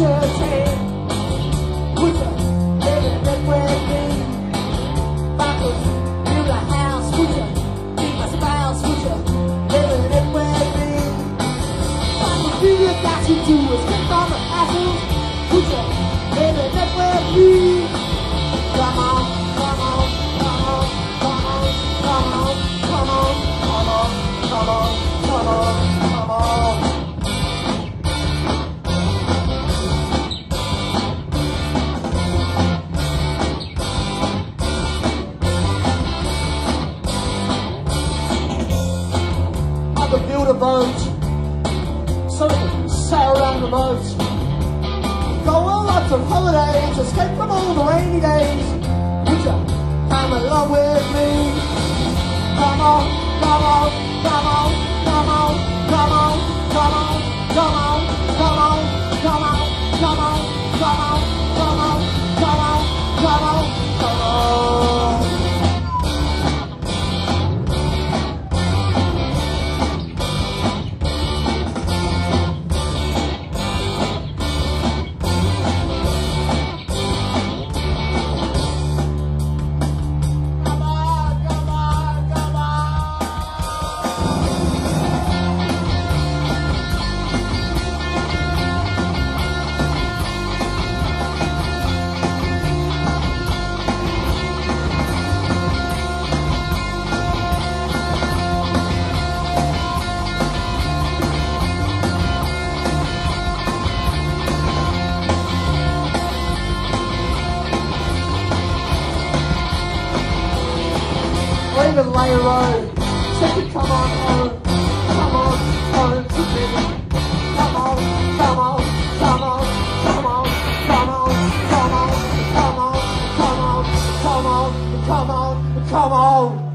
church. The build a boat. So sail around the boat. Go on lots of holidays, escape from all the rainy days. Would you come along with me? Come on, come on, come on, come on, come on, come on, come on, come on, come on, come on, come on, come on, come on, come on. Or even lay road. Come on home, come on home to me. Come on, come on, come on, come on, come on, come on, come on, come on, come on, come on, come on.